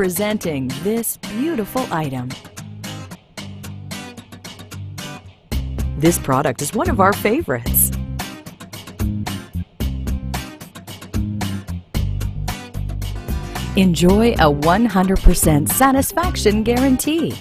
Presenting this beautiful item. This product is one of our favorites. Enjoy a 100% satisfaction guarantee.